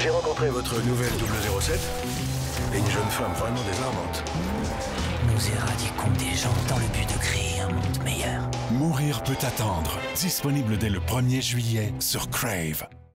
J'ai rencontré votre nouvelle 007. Une jeune femme vraiment désarmante. Nous éradiquons des gens dans le but de créer un monde meilleur. Mourir peut attendre. Disponible dès le 1er juillet sur Crave.